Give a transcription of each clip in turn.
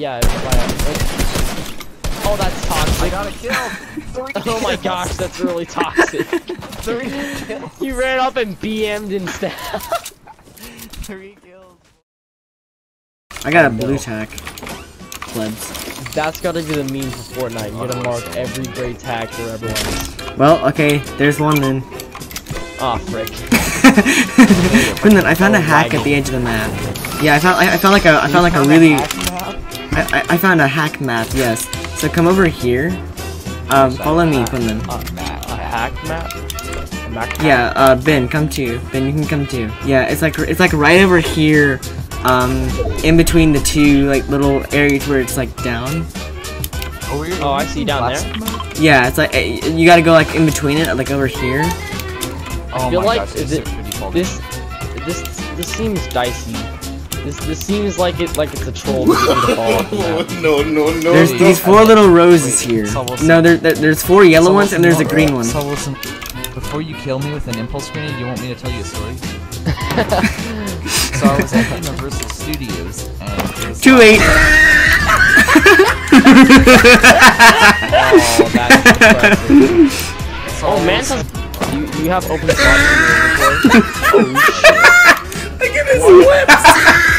Yeah. If I, oh, that's toxic. I got a kill. Oh my gosh, that's really toxic. Three kills. you ran up and BM'd instead. Three kills. I got a blue tack. Plebs. That's gotta be the meme for Fortnite. You gotta mark every gray tag for everyone. Well, okay, there's one then. Ah, frick. Quinlan, I found a Oh, hack laggy. at the edge of the map. Yeah, I found I, I found like a I found like a really I, I, I found a hack map. Yes. So come over here. Um, follow me, Quinlan. Uh, a hack map? A Mac map? Yeah, uh, Ben, come too. Ben, you can come too. Yeah, it's like it's like right over here, um, in between the two like little areas where it's like down. Oh, we're- Oh, I see down there. Plastic? Yeah, it's like eh, you gotta go like in between it, like over here. Oh feel my like gosh, is it- so. This, this, this seems dicey. This, this seems like it, like it's a troll that's going to fall off the map. no, no, no. There's no. these four little roses Wait, here. No, there, there there's four yellow So ones and there's a Wilson, green one. So Wilson, before you kill me with an impulse grenade, you want me to tell you a story? so I was at Universal Studios and it Two like- eight. Oh, that's oh, so Oh, I man, was- you, you have open slots in your? Oh, Look at his lips.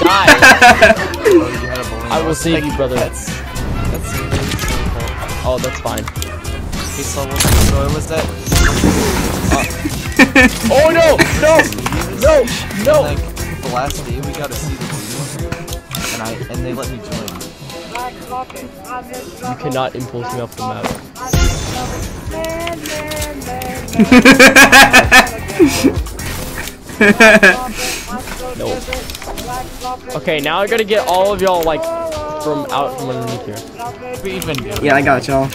Shit. Die. you had a bowling I will ball. save you, brother. That's that's. Oh, that's fine. Okay, so Wilson, so it was that Oh, no! No! No! No! like the last day we got to see the and I and they let me join. You cannot impulse me off the map. No. Okay, now I gotta get all of y'all, like, from out from underneath here. We even do. Yeah, I got y'all.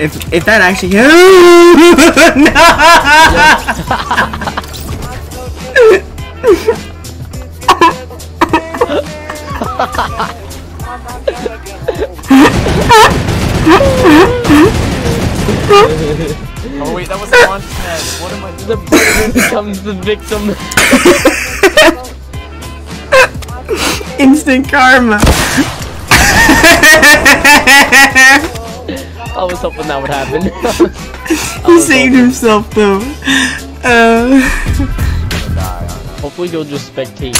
if if that actually Oh wait, that was a launch pad. What am I The doing? predator becomes the victim. Instant karma. I was hoping that would happen. he saved hoping. himself though. Uh, gonna die on that. Hopefully he'll just spectate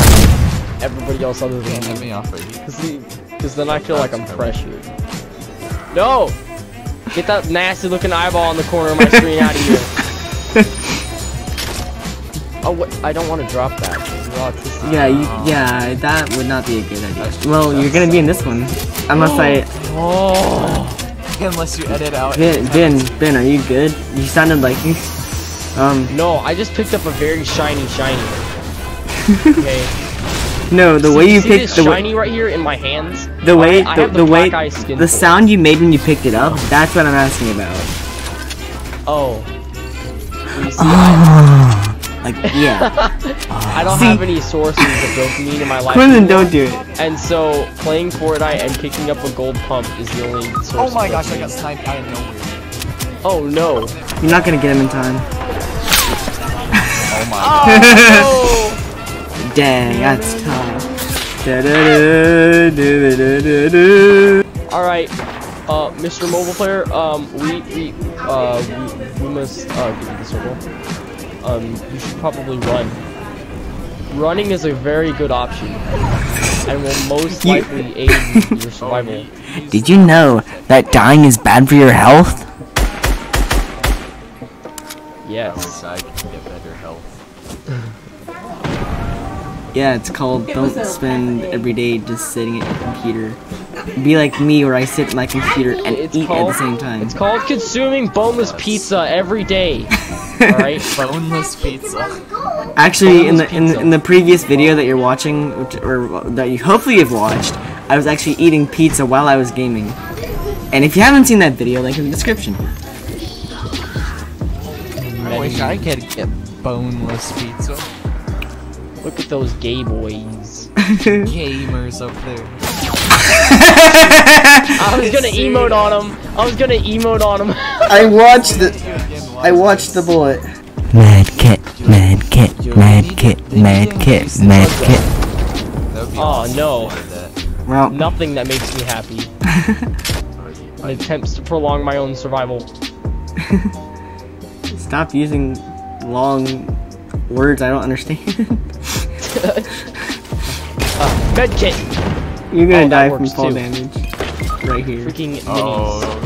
everybody else other than Can't me. let me off right here. Cause, Cause then I feel like I'm pressured. No! Get that nasty looking eyeball in the corner of my screen out of here. Oh, what? I don't want to drop that. Yeah, you, yeah, that would not be a good idea. Well, you're gonna be in this one, unless I. Oh! Unless you edit out. Ben, Ben, Ben, are you good? You sounded like. Um, No, I just picked up a very shiny shiny. Okay. no, the See- way you picked the shiny right here in my hands? the way, I, I the, the the, way, the sound you made when you picked it up. That's what I'm asking about. Oh. You see, I, Like, yeah. I don't See- have any sources of dopamine in my life. Quinlan, don't do it. And so, playing Fortnite and picking up a gold pump is the only source Oh my of gosh, I got sniped out of nowhere. Oh no. You're not gonna get him in time. Oh my Oh, Dang, that's tough. Alright, uh, Mr. Mobile Player, um, we, we, uh, we, we must, uh, give you the circle. Um, you should probably run. Running is a very good option. And will most You- likely aid your survival. Did you know that dying is bad for your health? I Yes. wish I could get better health. Yeah, it's called don't spend every day just sitting at your computer. Be like me where I sit at my computer and It's eat at the same time. It's called consuming boneless pizza every day. Alright? Boneless pizza. Actually, in the in, in the previous video that you're watching, which, or that you hopefully have watched, I was actually eating pizza while I was gaming. And if you haven't seen that video, link in the description. I wish I could get boneless pizza. Look at those gay boys. Gamers up there. I was gonna emote on him. I was gonna emote on him. I watched the I watched the bullet. Mad kit, mad kit, mad kit, mad kit, mad kit. That would be Oh, no. if they did that. Well, Nothing that makes me happy. It attempts to prolong my own survival. stop using long words I don't understand. Uh, medkit! You're gonna Oh, die from works fall too. damage. Right here. Freaking minis. Oh, the deagle.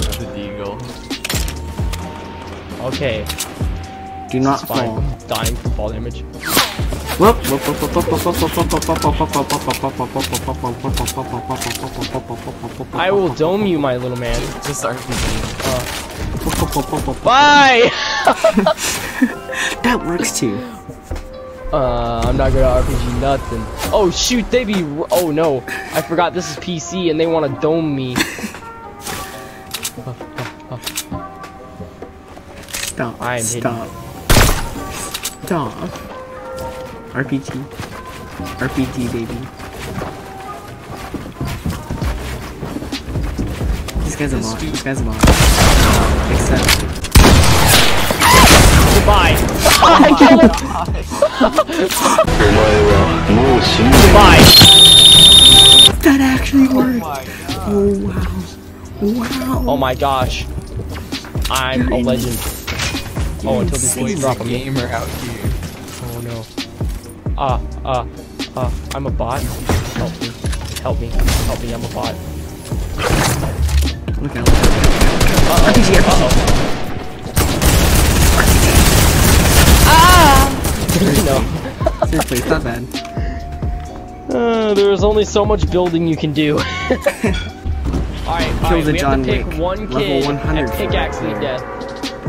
Okay, Do not it's fine. fall. Dying from fall damage. Whoop. I will dome you, my little man. Just RPG. Bye! That works too. Uh, I'm not good at RPG nothing. Oh shoot, they be. Oh no, I forgot this is PC and they want to dome me. Stop. I am Stop. Stop. RPG. RPG, baby. This guy's a bot. This guy's a bot. Except. Goodbye. I killed him. Goodbye. That actually worked! Oh my god. Oh, wow. Wow. Oh my gosh, I'm a legend. Oh, until insane. boys drop me. gamer out here. Oh no. Uh, uh, uh, I'm a bot. Help me. Help me. Help me, I'm a bot. Look out. Uh-oh. RPG, RPG. Uh-oh. no. Seriously, it's not bad. Uh, there's only so much building you can do. Alright, alright, the we John have to pick Wick. one Level kid 100 and for pickaxe right to there. death.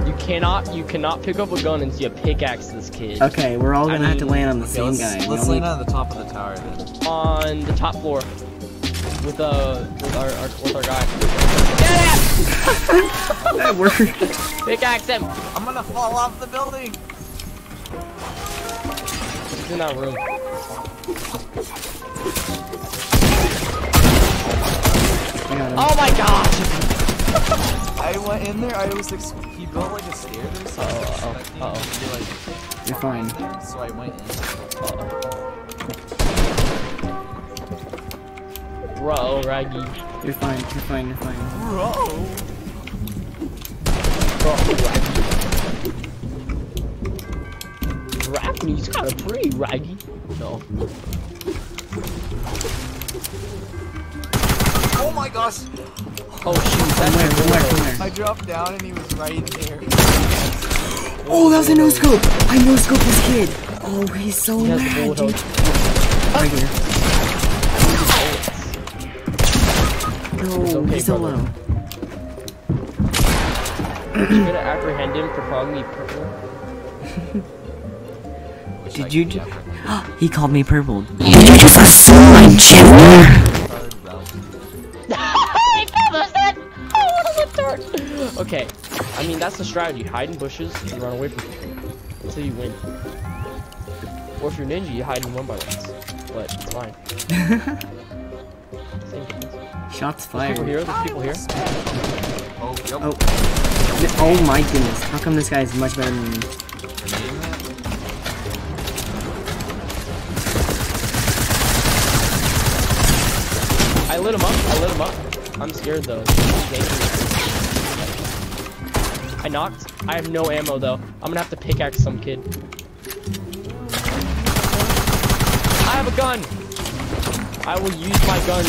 You cannot, you cannot pick up a gun until you a pickaxe this kid. Okay, we're all gonna have to mean- land on the Okay, same let's, guy. let's land on the top of the tower then. On the top floor. With, uh, with our, our with our guy. need- That worked. Pickaxe him! I'm gonna fall off the building. He's in that room. I got him. Oh my gosh! I went in there. I was ex- he built like a stair there, so I was Uh-oh, expecting uh-oh. to be like You're fine. there, so I went in. Bro, Raggy. You're fine. You're fine. You're fine. Bro. Bro, Raggy. Raggy's kinda pretty, Raggy. No. Oh my gosh! Oh shoot, that's Come here, come here, a come here. I dropped down and he was right there. Oh, that was a no scope. I no scope this kid. Oh, he's so He has the mad, bullet dude. Right here. No, okay, he's so brother. low. I'm gonna apprehend him for calling me purple. Did you could ju- get He called me purple. You just assumed, hard Okay, I mean that's the strategy. Hide in bushes and run away from people until you win. Or if you're ninja, you hide in one by ones. But it's fine. Shots People fired. here. There's people here. Oh, yep. Oh. Oh my goodness. How come this guy is much better than me? I lit him up. I lit him up. I'm scared though. He's dangerous. I knocked. I have no ammo though. I'm gonna have to pickaxe some kid. I have a gun. I will use my gun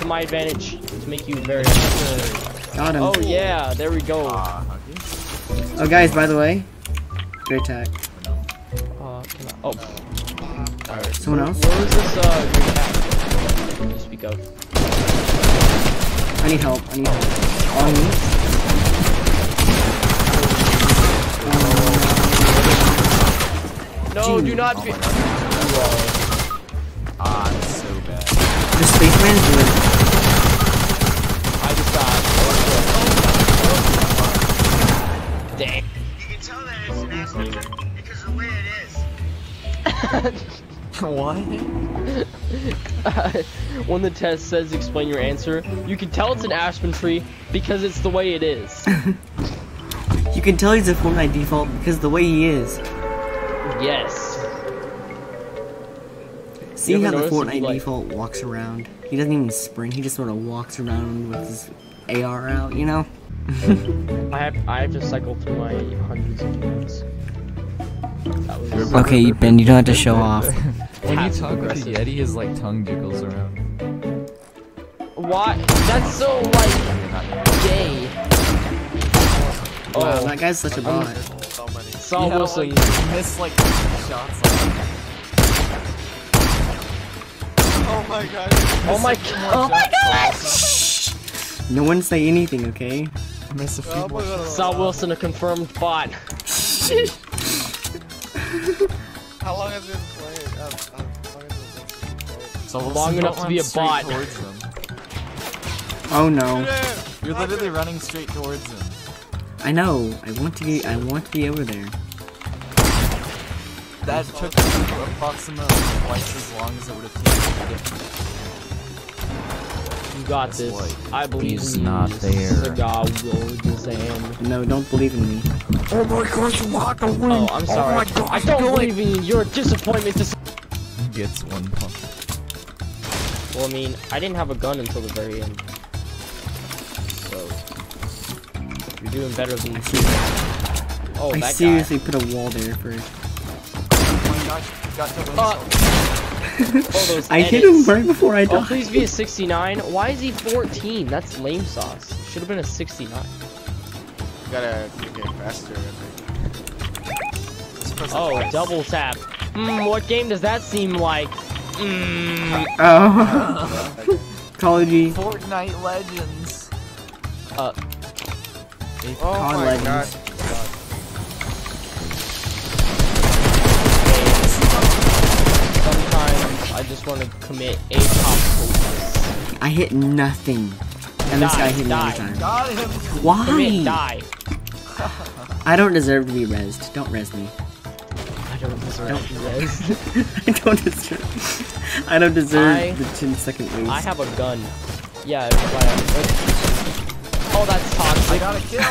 to my advantage to make you very. Got him. Oh yeah, there we go. Ah, okay. Oh, guys, by the way. Great attack. Uh, can I, oh, Alright. Someone else? where was this uh green cat? Can speak of? I need help. I need help. On me. No, do not Oh be. my god. Ah, it's so bad. The spaceman's doing I just died. Dang. You can tell that it's an accident because the way it is. what? when the test says explain your answer, you can tell it's an aspen tree because it's the way it is. You can tell he's a Fortnite default because the way he is. yes. See how the Fortnite like- default walks around? He doesn't even sprint. He just sort of walks around with his AR out. You know? I have I have to cycle through my hundreds of units. That was You're Okay, Ben, you don't have to show off. When you talk with the aggressive. Yeti, his like tongue jiggles around. why? That's so like gay. Wow, Oh, that guy's such a bot. So many. Saul Yeah, Wilson. Like, you miss like shots. Like, Oh my god. oh my god! Oh my god! No one say anything, okay? I miss a few Oh my more. god. Saul Wilson, a confirmed bot. How long has it been playing? Um, um, how long has it been playing? So Long don't enough to be a straight bot. Oh no. You're literally running straight towards them. I know. I want to be. I want to be over there. That took approximately twice as long as it would have taken to get You got That's this. white. I believe He's in you. not there. Cigar will Gazan. No, don't believe in me. Oh, my gosh, you walk away! Oh, I'm sorry. I don't believe in you. You're a disappointment to. Gets one pump. Well, I mean, I didn't have a gun until the very end. You're doing better than. Oh, I that seriously put a wall there for. Oh my gosh, you got to win Uh, so- guy. Oh, those I hit him right before I Oh, died. please be a 69. Why is he 14? That's lame sauce. Should have been a 69. You gotta get faster, I think. Oh, X. double tap. Hmm, what game does that seem like? Hmm. Oh. Call of Duty. Fortnite Legends. Uh, Oh COD my Legends. god. sometimes I just want to commit a top. I hit nothing. And this Die, guy hit me die. every time. Got him. Commit, Why? die. I don't deserve to be rezzed. Don't res me. I don't deserve Don't- to be res. I don't deserve. I don't deserve I- the 10 second waste. I have a gun. Yeah, it's why I- Oh, that's toxic. I got a kill.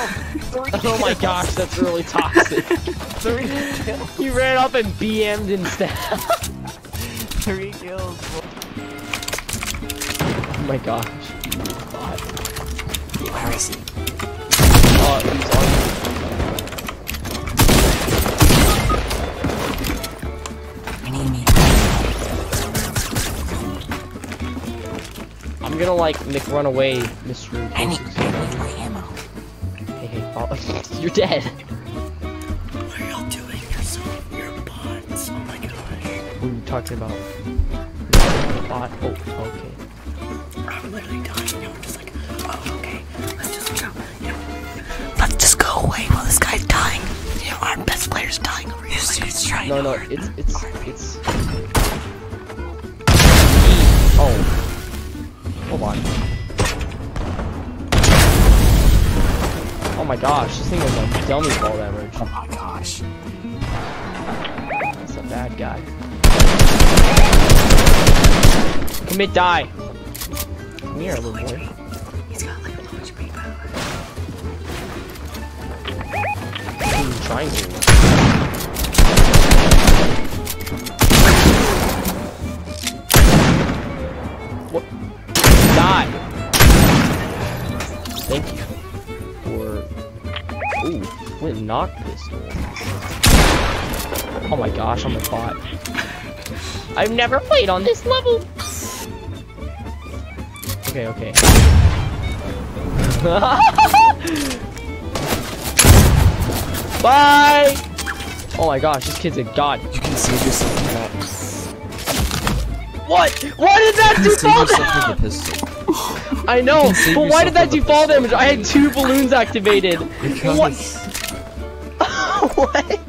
Three Oh my gosh, that's really toxic. Three kills. He ran up and BM'd instead. Three kills. oh my gosh. God. Where is he? Uh, he's on. I need me. I'm gonna like Nick run away, Mr. You're dead. What are y'all doing? You're so. You're bots. Oh my gosh. What are you talking about? Bot. Oh, okay. I'm literally dying. You know, I'm just like, oh, okay. Let's just go. You know, let's just go away while this guy's dying. You know, our best player's dying over here. This dude's trying No, to no, it's it's it's. Oh. Hold on. Gosh, this thing is like dummy ball damage. Oh my gosh. That's a bad guy. Commit die. Come here, little boy. He's got like a HP power. Ooh, triangle. Knock pistol. Oh my gosh, I'm a bot. I've never played on this level. Okay, okay. Bye! Oh my gosh, this kid's a god. You can save yourself with that. What? Why did that do Save fall damage? pistol. I know, but why did that with do fall pistol. damage? I had two balloons activated. Because What? What?